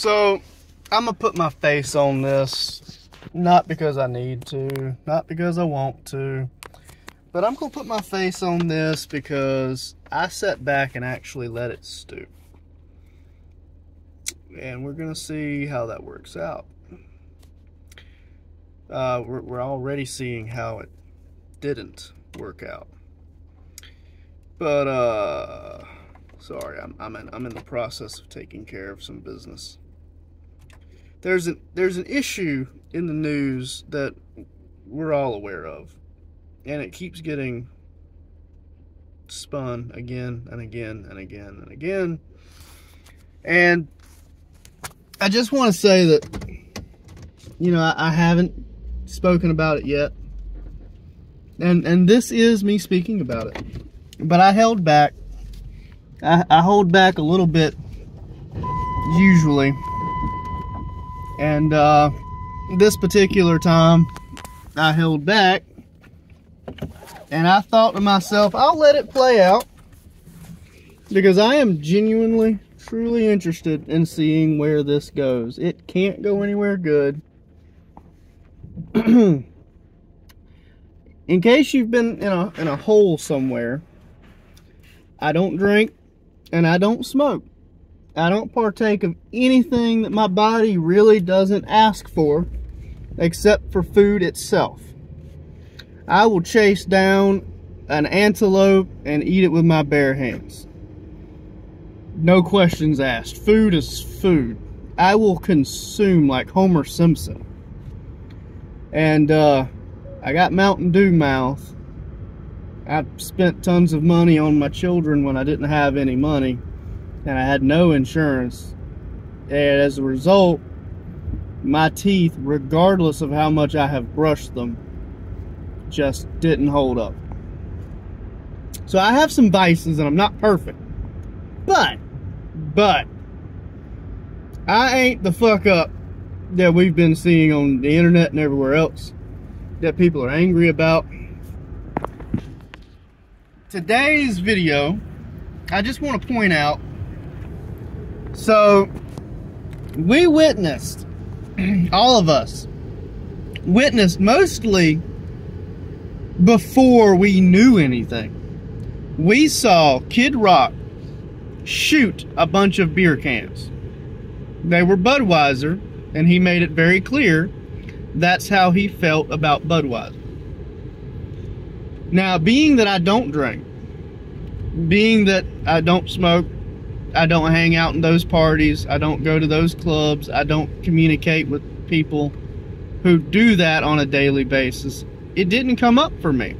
So, I'm gonna put my face on this, not because I need to, not because I want to, but I'm gonna put my face on this because I sat back and actually let it stew. And we're gonna see how that works out. Uh, we're, we're already seeing how it didn't work out. But, uh, sorry, I'm, I'm, in, I'm in the process of taking care of some business there's an there's an issue in the news that we're all aware of and it keeps getting spun again and again and again and again. And i just want to say that you know I, I haven't spoken about it yet. And and this is me speaking about it. But i held back. I, I hold back a little bit usually and uh, this particular time, I held back. And I thought to myself, I'll let it play out. Because I am genuinely, truly interested in seeing where this goes. It can't go anywhere good. in case you've been in a, in a hole somewhere, I don't drink and I don't smoke. I don't partake of anything that my body really doesn't ask for except for food itself. I will chase down an antelope and eat it with my bare hands. No questions asked. Food is food. I will consume like Homer Simpson. And uh, I got Mountain Dew mouth. I spent tons of money on my children when I didn't have any money and I had no insurance. And as a result, my teeth, regardless of how much I have brushed them, just didn't hold up. So I have some vices and I'm not perfect. But, but, I ain't the fuck up that we've been seeing on the internet and everywhere else that people are angry about. Today's video, I just want to point out so, we witnessed, all of us, witnessed mostly before we knew anything. We saw Kid Rock shoot a bunch of beer cans. They were Budweiser, and he made it very clear that's how he felt about Budweiser. Now, being that I don't drink, being that I don't smoke, I don't hang out in those parties. I don't go to those clubs. I don't communicate with people who do that on a daily basis. It didn't come up for me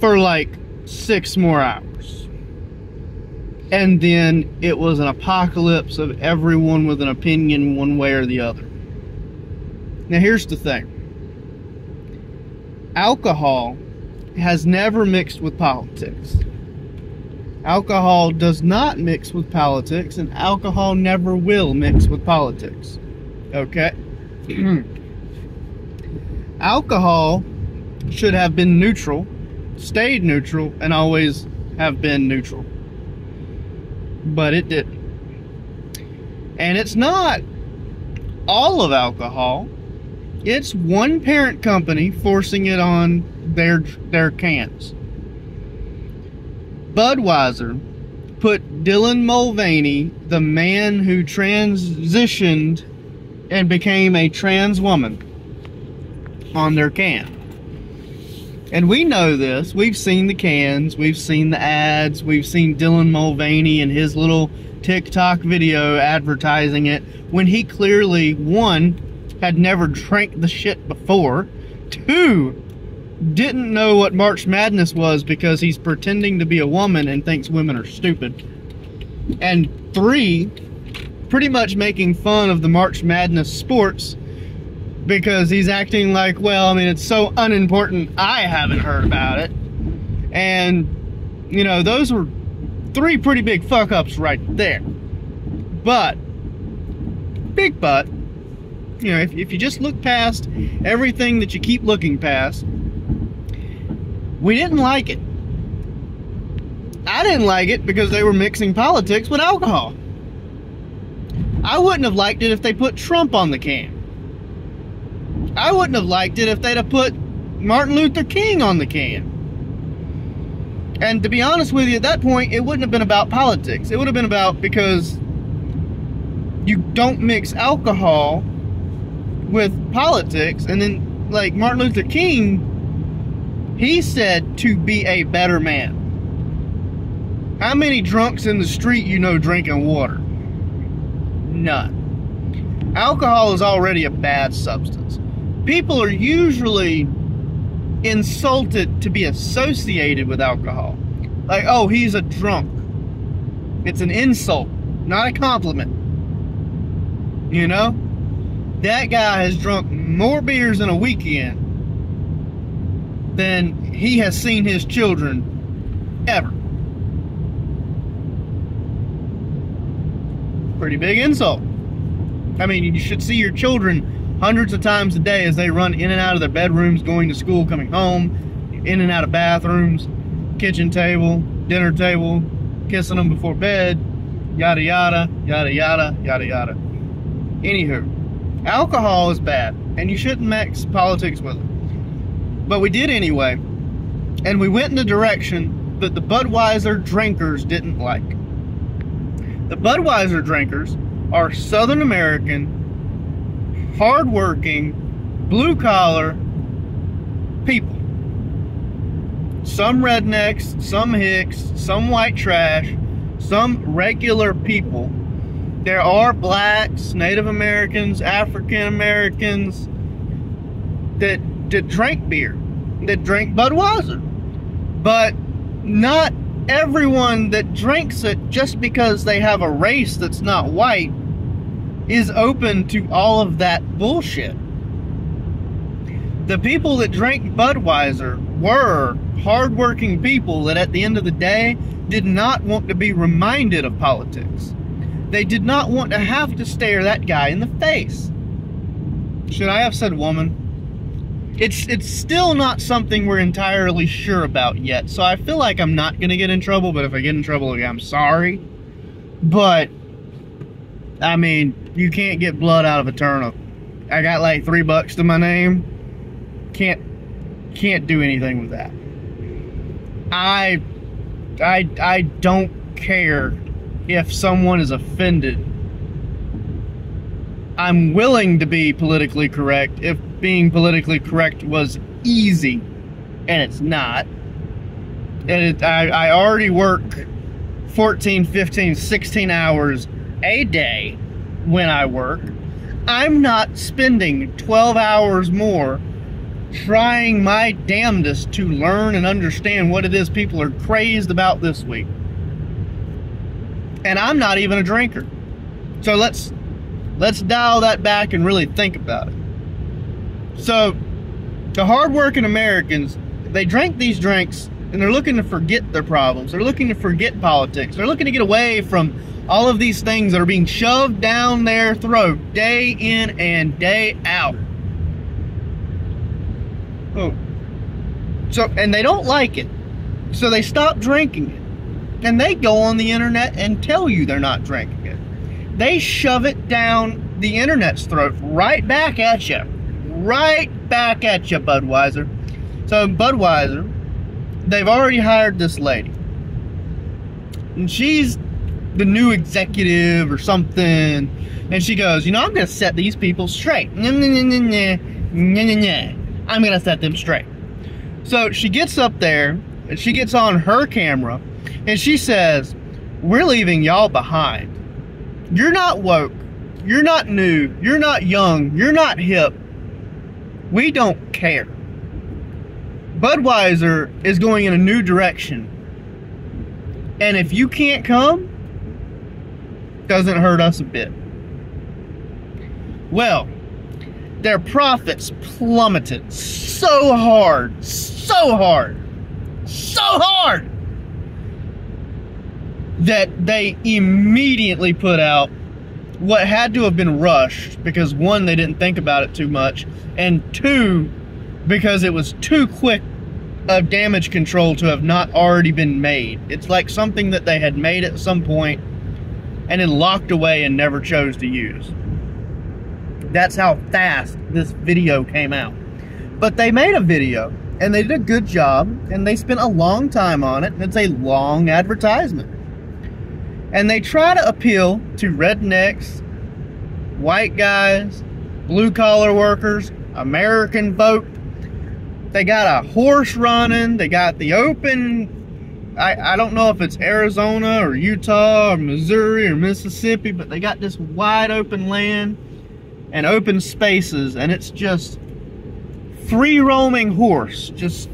for like six more hours. And then it was an apocalypse of everyone with an opinion one way or the other. Now, here's the thing alcohol has never mixed with politics. Alcohol does not mix with politics, and alcohol never will mix with politics. Okay? alcohol should have been neutral, stayed neutral, and always have been neutral. But it didn't. And it's not all of alcohol. It's one parent company forcing it on their their cans. Budweiser put Dylan Mulvaney, the man who transitioned and became a trans woman, on their can. And we know this. We've seen the cans, we've seen the ads, we've seen Dylan Mulvaney and his little TikTok video advertising it when he clearly, one, had never drank the shit before, two, didn't know what March Madness was because he's pretending to be a woman and thinks women are stupid. And three, pretty much making fun of the March Madness sports because he's acting like, well, I mean, it's so unimportant, I haven't heard about it. And, you know, those were three pretty big fuck ups right there. But, big but, you know, if, if you just look past everything that you keep looking past, we didn't like it. I didn't like it because they were mixing politics with alcohol. I wouldn't have liked it if they put Trump on the can. I wouldn't have liked it if they'd have put Martin Luther King on the can. And to be honest with you, at that point, it wouldn't have been about politics. It would have been about because you don't mix alcohol with politics. And then, like Martin Luther King, he said to be a better man. How many drunks in the street you know drinking water? None. Alcohol is already a bad substance. People are usually insulted to be associated with alcohol. Like, oh, he's a drunk. It's an insult, not a compliment. You know? That guy has drunk more beers in a weekend than he has seen his children ever. Pretty big insult. I mean, you should see your children hundreds of times a day as they run in and out of their bedrooms, going to school, coming home, in and out of bathrooms, kitchen table, dinner table, kissing them before bed, yada yada, yada yada, yada yada. Anywho, alcohol is bad, and you shouldn't mix politics with it. But we did anyway, and we went in a direction that the Budweiser drinkers didn't like. The Budweiser drinkers are Southern American, hardworking, blue collar people. Some rednecks, some hicks, some white trash, some regular people there are blacks, Native Americans, African Americans that that drink beer, that drink Budweiser. But not everyone that drinks it just because they have a race that's not white is open to all of that bullshit. The people that drank Budweiser were hardworking people that at the end of the day did not want to be reminded of politics. They did not want to have to stare that guy in the face. Should I have said woman? It's it's still not something we're entirely sure about yet, so I feel like I'm not gonna get in trouble, but if I get in trouble again, I'm sorry. But I mean, you can't get blood out of a turnip. I got like three bucks to my name. Can't can't do anything with that. I I I don't care if someone is offended. I'm willing to be politically correct if being politically correct was easy, and it's not. And it, I, I already work 14, 15, 16 hours a day when I work. I'm not spending 12 hours more trying my damnedest to learn and understand what it is people are crazed about this week and I'm not even a drinker. So let's let's dial that back and really think about it. So the hardworking Americans, they drink these drinks and they're looking to forget their problems. They're looking to forget politics. They're looking to get away from all of these things that are being shoved down their throat day in and day out. Oh. So and they don't like it. So they stop drinking it and they go on the internet and tell you they're not drinking it. They shove it down the internet's throat right back at you. Right back at you, Budweiser. So, Budweiser, they've already hired this lady. And she's the new executive or something. And she goes, You know, I'm going to set these people straight. I'm going to set them straight. So she gets up there and she gets on her camera and she says, We're leaving y'all behind. You're not woke. You're not new. You're not young. You're not hip. We don't care. Budweiser is going in a new direction. And if you can't come, doesn't hurt us a bit. Well, their profits plummeted so hard, so hard, so hard that they immediately put out what had to have been rushed because one, they didn't think about it too much, and two, because it was too quick of damage control to have not already been made. It's like something that they had made at some point and then locked away and never chose to use. That's how fast this video came out. But they made a video and they did a good job and they spent a long time on it. It's a long advertisement. And they try to appeal to rednecks, white guys, blue collar workers, American folk. They got a horse running, they got the open I, I don't know if it's Arizona or Utah or Missouri or Mississippi, but they got this wide open land and open spaces, and it's just free roaming horse just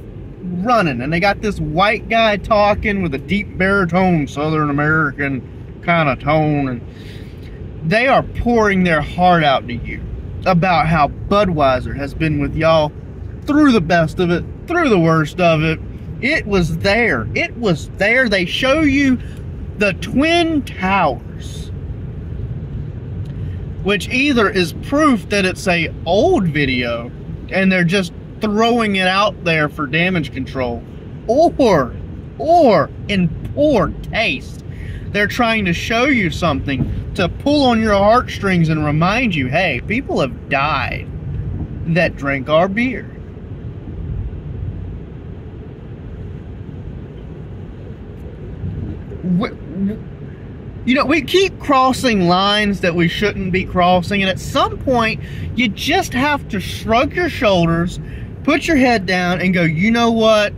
running. And they got this white guy talking with a deep baritone, Southern American kind of tone, and they are pouring their heart out to you about how Budweiser has been with y'all through the best of it, through the worst of it it was there. It was there. They show you the Twin Towers. Which either is proof that it's a old video and they're just throwing it out there for damage control. Or, or in poor taste, they're trying to show you something to pull on your heartstrings and remind you, hey, people have died that drank our beer. you know, we keep crossing lines that we shouldn't be crossing, and at some point, you just have to shrug your shoulders, put your head down, and go, you know what?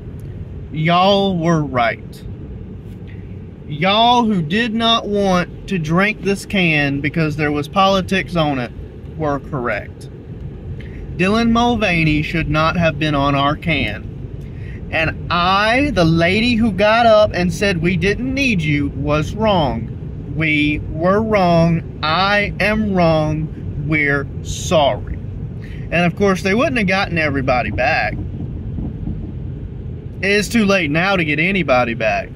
Y'all were right. Y'all who did not want to drink this can because there was politics on it were correct. Dylan Mulvaney should not have been on our can. And I, the lady who got up and said we didn't need you, was wrong. We were wrong. I am wrong. We're sorry. And of course, they wouldn't have gotten everybody back. It is too late now to get anybody back.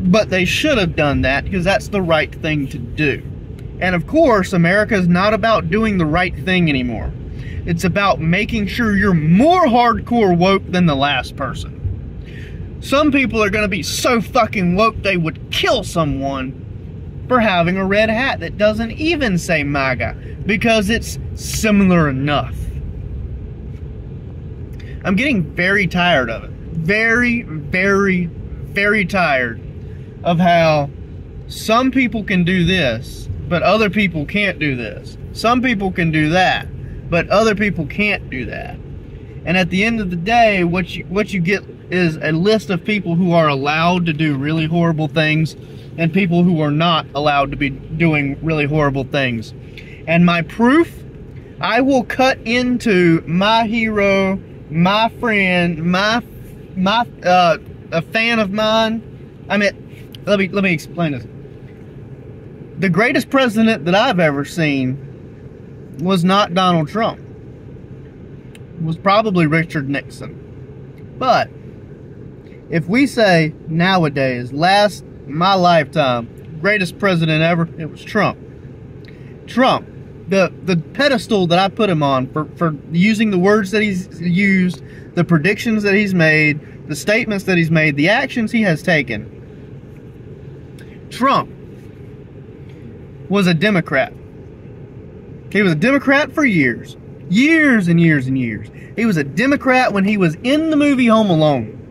But they should have done that because that's the right thing to do. And of course, America is not about doing the right thing anymore. It's about making sure you're more hardcore woke than the last person. Some people are going to be so fucking woke they would kill someone for having a red hat that doesn't even say MAGA because it's similar enough. I'm getting very tired of it. Very, very, very tired of how some people can do this, but other people can't do this. Some people can do that, but other people can't do that. And at the end of the day, what you what you get is a list of people who are allowed to do really horrible things and people who are not allowed to be doing really horrible things. And my proof, I will cut into my hero, my friend, my my uh, a fan of mine. I mean, let me let me explain this. The greatest president that I've ever seen was not Donald Trump. It was probably Richard Nixon. But if we say nowadays, last my lifetime, greatest president ever, it was Trump. Trump, the the pedestal that I put him on for, for using the words that he's used, the predictions that he's made, the statements that he's made, the actions he has taken. Trump was a Democrat. He was a Democrat for years. Years and years and years. He was a Democrat when he was in the movie Home Alone.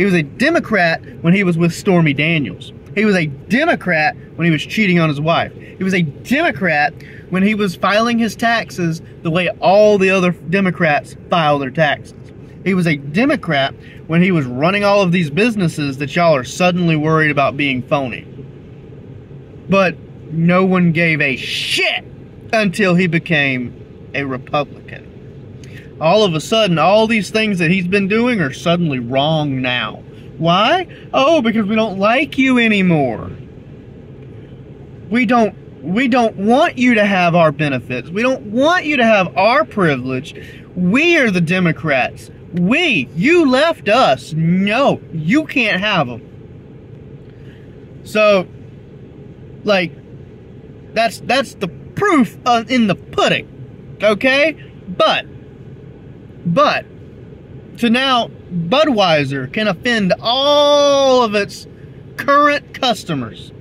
He was a Democrat when he was with Stormy Daniels. He was a Democrat when he was cheating on his wife. He was a Democrat when he was filing his taxes the way all the other Democrats file their taxes. He was a Democrat when he was running all of these businesses that y'all are suddenly worried about being phony. But no one gave a shit until he became a Republican. All of a sudden, all these things that he's been doing are suddenly wrong now. Why? Oh, because we don't like you anymore. We don't we don't want you to have our benefits. We don't want you to have our privilege. We are the Democrats. We, you left us. No, you can't have them. So, like, that's that's the proof uh, in the pudding. Okay? But, but, so now Budweiser can offend all of its current customers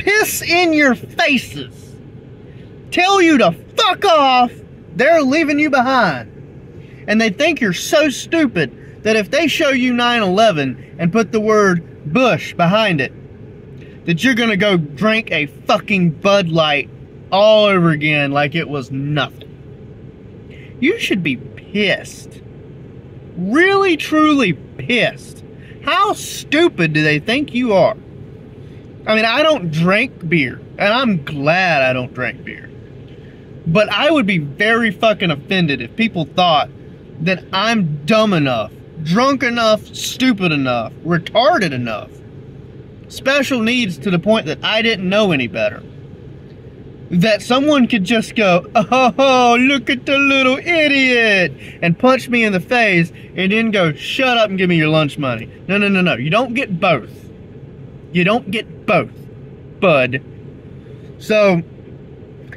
piss in your faces, tell you to fuck off, they're leaving you behind. And they think you're so stupid that if they show you 9 11 and put the word Bush behind it, that you're gonna go drink a fucking Bud Light all over again like it was nothing. You should be pissed. Really, truly pissed. How stupid do they think you are? I mean, I don't drink beer, and I'm glad I don't drink beer. But I would be very fucking offended if people thought that I'm dumb enough, drunk enough, stupid enough, retarded enough, special needs to the point that I didn't know any better. That someone could just go, oh, look at the little idiot, and punch me in the face, and then go, shut up and give me your lunch money. No, no, no, no. You don't get both. You don't get both, bud. So,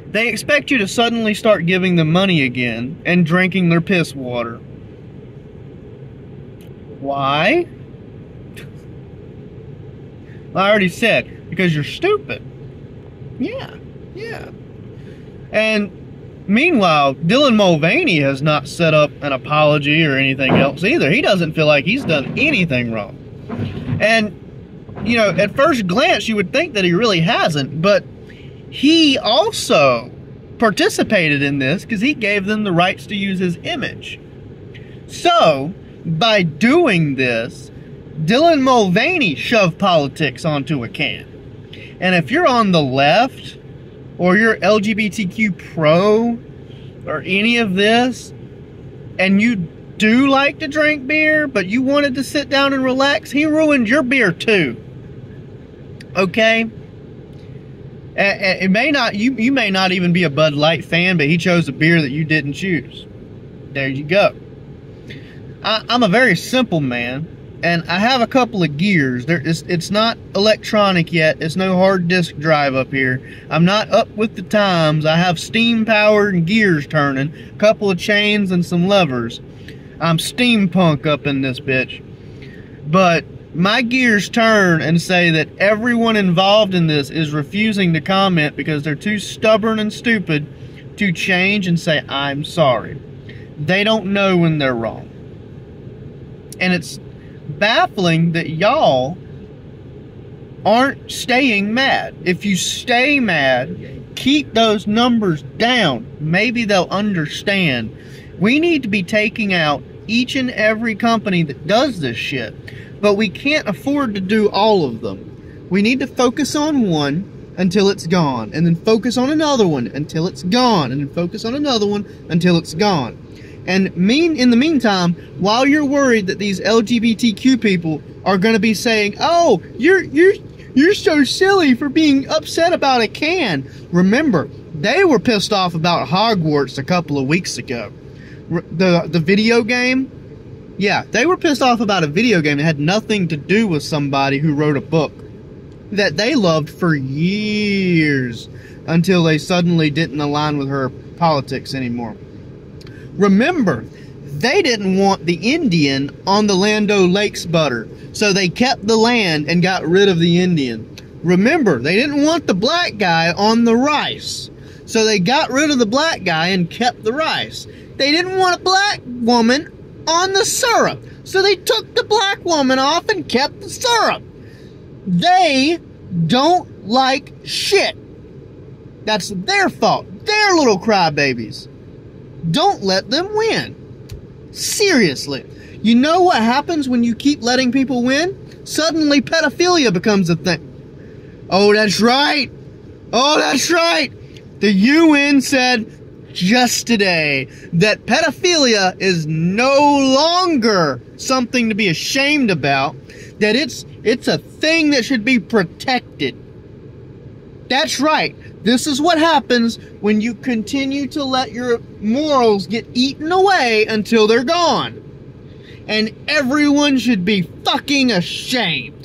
they expect you to suddenly start giving them money again and drinking their piss water. Why? I already said, because you're stupid. Yeah, yeah. And meanwhile, Dylan Mulvaney has not set up an apology or anything else either. He doesn't feel like he's done anything wrong. And, you know, at first glance, you would think that he really hasn't, but he also participated in this because he gave them the rights to use his image. So, by doing this, Dylan Mulvaney shoved politics onto a can. And if you're on the left, or you're LGBTQ pro, or any of this, and you do like to drink beer, but you wanted to sit down and relax, he ruined your beer too. Okay? It may not you you may not even be a Bud Light fan, but he chose a beer that you didn't choose. There you go. I, am a very simple man, and I have a couple of gears. There is it's not electronic yet. It's no hard disk drive up here. I'm not up with the times. I have steam powered and gears turning, a couple of chains and some levers. I'm steampunk up in this bitch. But my gears turn and say that everyone involved in this is refusing to comment because they're too stubborn and stupid to change and say, I'm sorry. They don't know when they're wrong. And it's baffling that y'all aren't staying mad. If you stay mad, keep those numbers down. Maybe they'll understand. We need to be taking out each and every company that does this shit but we can't afford to do all of them. We need to focus on one until it's gone, and then focus on another one until it's gone, and then focus on another one until it's gone. And mean in the meantime, while you're worried that these LGBTQ people are going to be saying, "Oh, you're you're you're so silly for being upset about a can," remember they were pissed off about Hogwarts a couple of weeks ago. The the video game yeah, they were pissed off about a video game that had nothing to do with somebody who wrote a book that they loved for years until they suddenly didn't align with her politics anymore. Remember, they didn't want the Indian on the Land Lakes butter, so they kept the land and got rid of the Indian. Remember, they didn't want the black guy on the rice, so they got rid of the black guy and kept the rice. They didn't want a black woman on the syrup. So they took the black woman off and kept the syrup. They don't like shit. That's their fault. They're little crybabies. Don't let them win. Seriously. You know what happens when you keep letting people win? Suddenly pedophilia becomes a thing. Oh, that's right. Oh, that's right. The UN said just today that pedophilia is no longer something to be ashamed about, that it's it's a thing that should be protected. That's right. This is what happens when you continue to let your morals get eaten away until they're gone. And everyone should be fucking ashamed.